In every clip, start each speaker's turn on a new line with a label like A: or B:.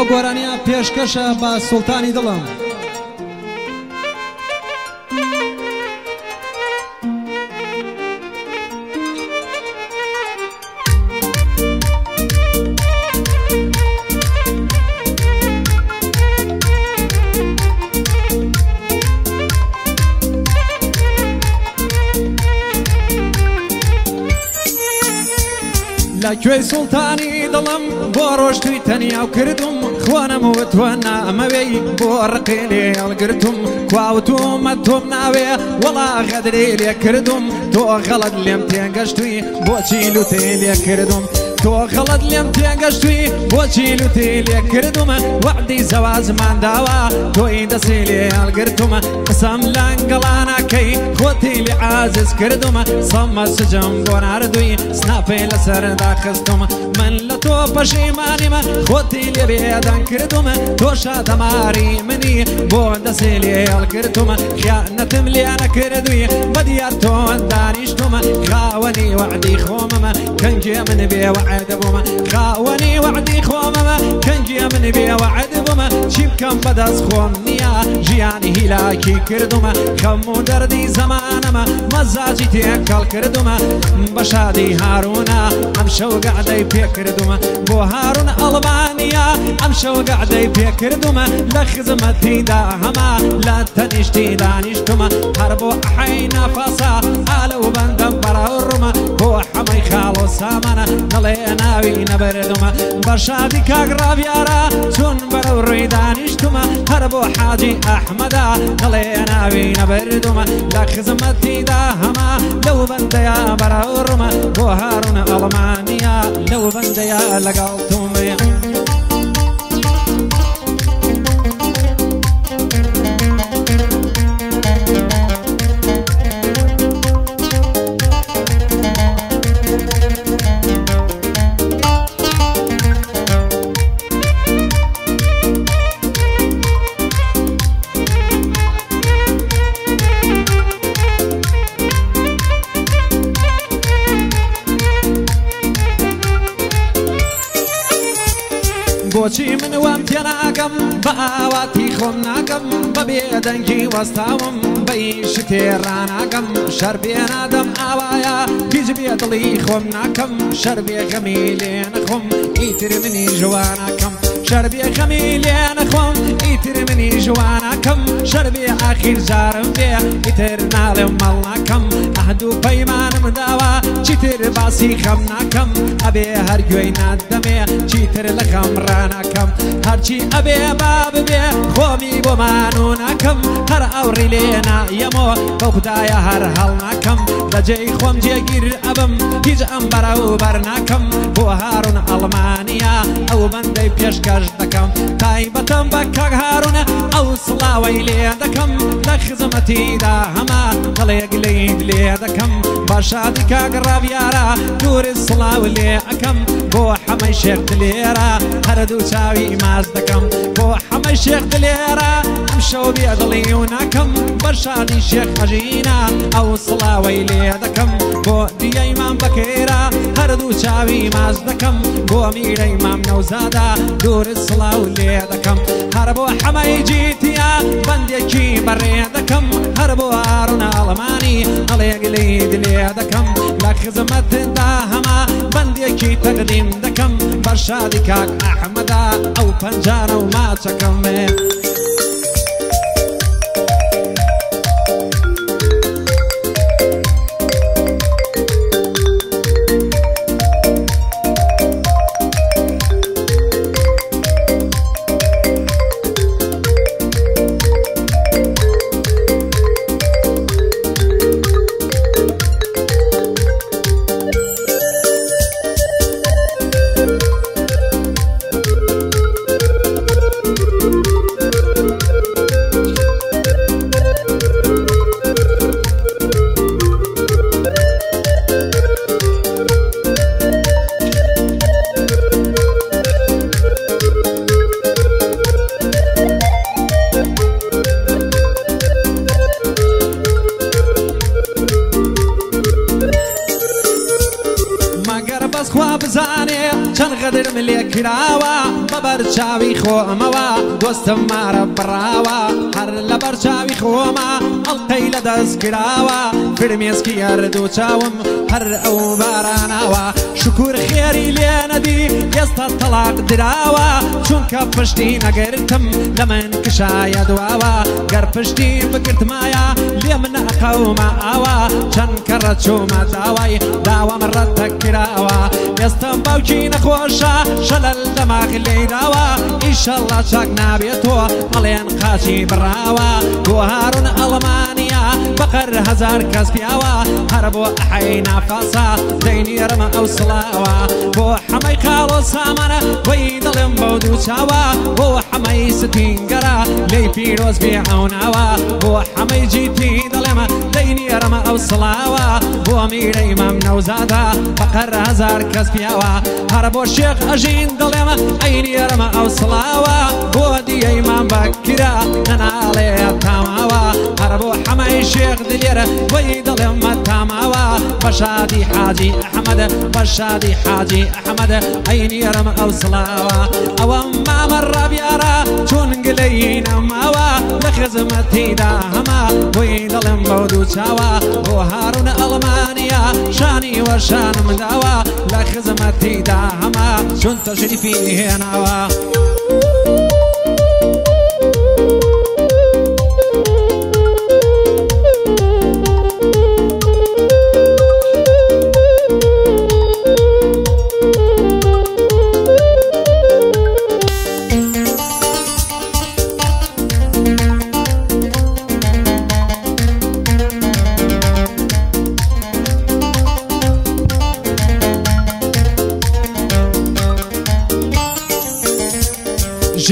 A: ئەو گۆرانیان پێشکەشە بە سوڵتانی دڵم. لە کوێی سڵتانی دڵم بۆ ڕۆشتوی تەنیا و کردم خوانەمەوەتوە نامەوەی بۆ ڕقی لێ هەڵگرتم کواوتومە تۆم ناوێ وەڵا غەدرێ لێ کردم تۆ غەڵت لێم تێنگەشتوی بۆچی لوتێ لێ کردم تۆ خەڵت لێم تێگەشتی بۆچی لوتی لێ کردومە وەعدی زەوازمان داوا تۆی دەسی لێ هەڵگرتومە قسەم لەنگەڵانەکەی خۆتی لێ ئازز کردومە سەممە سجم بۆ نردووی سناپی لەسەردا خستومە من لە تۆ پەشیمانیمە خۆتی لێ بێدان کردومە تۆشە دەماری منی بۆ دەسی لێ هەڵگرتومە خیانەتم لێ نەکردووی بە دیار تۆ دانیشتومە خاوەنی وەعدی خۆمەمە کەنجێ من بێوە وعد بوما خاوني وعدي خوما كنجي من بيا وعد بوما شيب كم بدس خومنيا جياني هلاكي كردوما خمو دردي زمانما مزاجي تيكل كردوما بشادي هارونا امشو قعدي بيا كردوما بو هارون ألبانيا امشو قعدي بيا كردوما لخزمتي دا هما لا تنشتي دانشتما هربو حين فصا آلو بندم برا الرما بو حمي خالو سامنا نلي ناوی نبردم بەشادی کاگڕاویارە چون بەرە ڕووی دانیشتمە هەر بۆ حاجی ئەحمەدا دەڵێ ناوی نەبردمە لە خزمەتیدا هەما لەو بەندەیە بەراوڕمە بۆ هاڕونە ئەڵمانیا لەو بەندەیە لەگەڵ تومەیە. بۆچی من وام تێناکەم بە ئاواتی خۆم ناکەم بە بێدەنگی وەستاوم بەیش تێڕاناکەم شەر بێنادەم ئاوایە هیچ بێ دڵی خۆم ناکەم شەر بێگەمی لێ نەخۆم ئیتر منی جواناکەم. شەربیەکەمی لێ نەخۆم ئیتر منی ژوانەکەم شەربی ئاخیر زارم بێ ئیتر ناڵێم مەڵناکەم ئەهدوو پەیمانم داوا چیتر باسی خەم ناکەم ئەبێ هەرگوێی نادەمێ چیتر لە خەمڕانەکەم هەرچی ئەبێ با ببێ خۆمی بۆمان و ناکەم هەر ئەوڕی لێ نایەمەوە بە خدایە هەر هەڵ ناکەم لەجێی خۆم جێگیر ئەبم هیچ ئەم بەرە و بەرناکەم بۆ هارون ئەڵمانیا ئەو بەندەی پێشکە پێش دەکەم تایبەتم بە کەک هاروونە ئەو سڵاوی لێ دەکەم لە خزمەتیدا هەما هەڵەیەک لید لێ دەکەم باشادی کاگڕاویارە دووری سڵاو لێ ئەەکەم بۆ حەمەی شێخ لێرە هەرە دوو چاوی ماز دەکەم بۆ حەمەی شێخ لێرە ئەم شەو بێدڵی و ناکەم بەشادی شێخ حەژینە ئەو سڵاوی لێ دەکەم بۆ دیەیمان بکەێ گەرد و چاوی ماز دەکەم بۆ میرەی مام نەوزادا دوورت سڵاو لێ دەکەم هەر بۆ حەمەی جیتیا بەندێکی بەڕێ دەکەم هەر بۆ هاڕووناڵەمانی هەڵێگلی دلێ دەکەم لە خزمەتدا هەما بەندێکی تەقدیم دەکەم بەرشادی کاک ئەحمەدا ئەو پەنجانە و ماچەکەم مێ. me کراوە بەبەر چاوی خۆمەوە دۆستم مارە بڕاوە هەر لە بەرچاوی خۆمە ئەڵقەی لە دەست کراوە فرمێسکی هەردوو چاوم هەر ئەو باراناوە شکور خێری لێنەدی ئێستا تەلاق دراوە چونکە پشتی نەگەرتم لە من کشایە دواوە گەر پشتی بگرتمایە لێ منە قەومە ئاوە چەند کەڕە چوومە داوای داوەمە ڕەتە کراوە ئێستم باوکی نەخۆشە شە لە دەماک لێراوە ئیشەڵە چاک نابێتەوە ئەڵێن قاچی براوە گوهارون ئەڵمانیا بەقەر هزار کەس پیاوە هەر بۆ حی نافاسا دەینی ڕمە ئەو سڵاوە بۆ حەمەی کاڵۆ سامانە بۆی دڵم بەو دوو چاوە بۆ حەمەی سپینگەرە لی پیرۆز بێ ئەوناوە بۆ حەمەی جیت ئەو سڵاوە بۆ میرەی مام نەوزادا فقەر هزار کەس پیاوە هەرە بۆ شێخ ئەژین دڵێمە ئەینی ئەرمە ئەو سڵاوە بۆ دیەی مام بەکرا نەناڵێ تاماوە هەرە بۆ حەمەی شێخ دلێرە وی دڵێمە تاماوە بەشادی حاجی ئەحمەدە بەشادی حاجی ئەحمەدە ئەینی ئەرمە ئەو سڵاوە ئەوە مامە ڕابیارە چۆنگلەی نەماوە لە خزمەتیدا هەما وی دڵم بەو دوو بۆ هاروونە ئەڵمانیا شانی وەشان منداوە لە خزمەتیدا هەما چون تەژریفی هێناوە.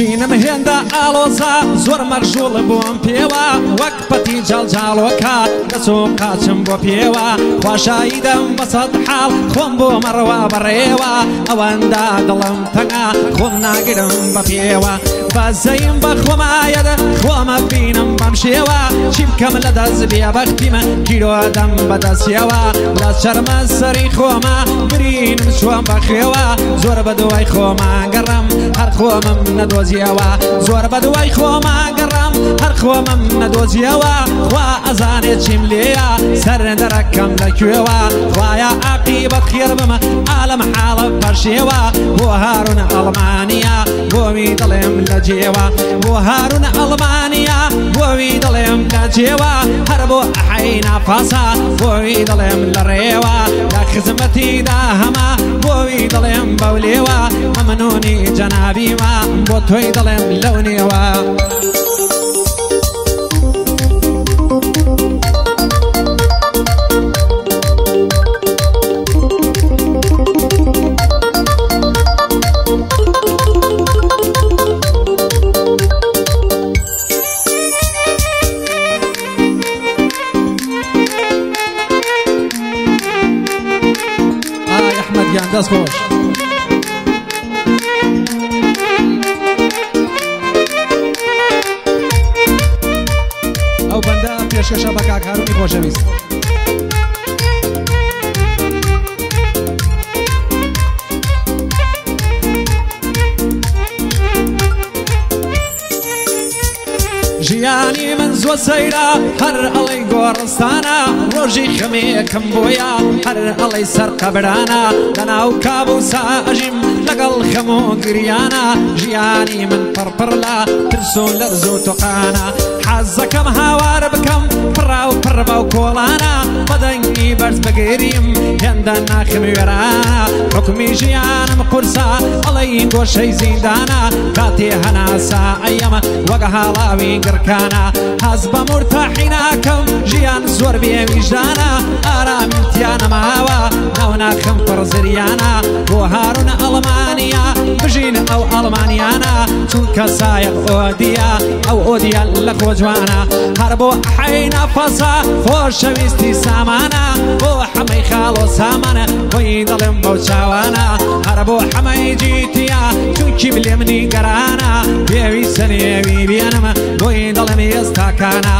A: ژینم هێندا ئالۆزا زۆر مەرژوڵ بووم پێوە وەک پەتی جەڵجاڵۆکە دەچۆم قاچم بۆ پێوە خوۆشاییدەم بەسەد حاڵ خۆم بۆ مەڕەوە بەڕێوە ئەوەندا دڵم تەنگا خۆم ناگرم بە پێوە بەزەیم بە خۆمایەدە خۆمە بینم بەم شێوە چی بکەم لە دەست بێ بەختیمە گیرۆدەم بەدەستیەوە لە شەرمە سەری خۆمە برینم چۆم بە خێوە زۆر بە دوای خۆماگەڕم هەر خۆمم نەدۆزیەوە زۆر بە دوای خۆماگەڕم هەر خۆمم نەدۆزیەوە وا ئەزانێ چیم لێە سەرندەرەکەم لەکوێوە وایە ئاقی بەخێر بمە ئالم حاڵە پەرشێوە بۆ هارون ئەڵمانیا بۆمی دەڵێم لە کەجێوە بۆ هارون ئەڵمانیا بۆوی دەڵێم کەجێوە هەر بۆ عینا پاسا بۆوی دەڵێم لە ڕێوە لە خزمەتیدا هەما بۆوی دەڵێم بەولێوە ئەمەنونی جەنابیمە بۆ تۆی دەڵێم لەونێوە. Cristian, dați cu Au bandat, pierși așa, băcac, arunii گیرانی من زۆ سەیرا هەر ئەڵی گۆڕستانە ڕۆژی خەمەیەکەم بۆیە هەر ئەڵی سەر قەبرانە لەناو کابوو ساژیم لەگەڵ خەموو گریانە ژیانی من پڕپڕ لە ترسو لەرز و تۆقانە حەزەکەم هاوارە بکەم پڕا و پڕبە و کۆڵانە بەدەنگی بەرز بگەریم هێندە ناخمی وێرا حکومی ژیانم قورسا ئەڵەی گۆشەی زیندانە کاتێ هەناسا ئەیەمە وەگە هاڵاوی گرکانە حەز بە مرتەحیناکەم ژیان زۆر بێویژدانە ئارامتیانەماوە ئەو ناکەم پڕزریانە بۆ هارونە ئەڵمانیا بژین ئەو ئەڵمانیانە چونکە سایق ئۆدیە ئەو ئۆدیە لە کۆجوانە هەر بۆ حینە پاسا خۆشەویستی سامانە بۆ حەمەی خاڵۆ سامانە خۆی دەڵێم بەو چاوانە هەرە بۆ حەمەی جیتیا چونکی بلێ منی گەرانە پێوی سنێوی بێنمە بۆی دەڵێمی ئێستاکانە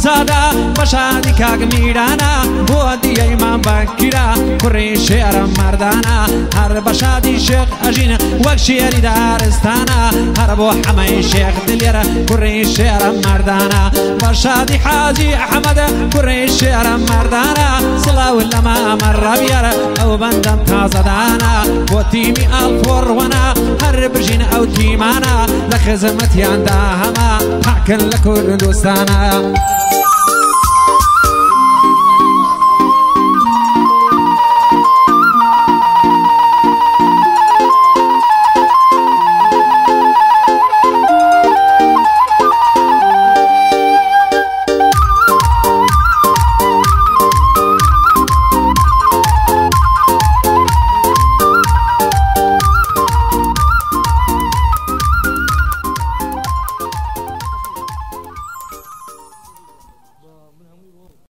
A: ئازادا بەشادی کاگ میرانە بۆ دیەیمان بەکیرا کوڕی شێرە مردانە هەر بەشادی شێخ ئەژینە وەک شێری دارستانە هەر بۆ حەمەی شێخ دلێرە کوڕی شێرە مردانە بەشادی حاجی ئەحەمەدە کوڕی شێرە مردانە سڵاو لەمە ئەمەڕەبیێرە ئەو بەندەم تازەدانە بۆ تیمی ئەڵپۆڕوەنا هەر بژین ئەو تیمانە لە خزمەتیاندا هەما پاکن لە کوردستانە. Thank you.